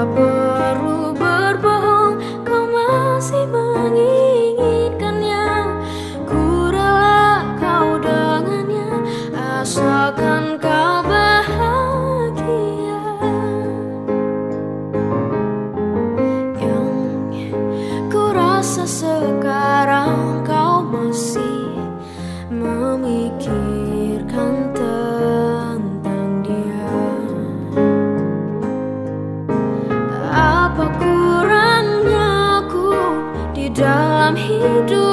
Kau dalam hidupmu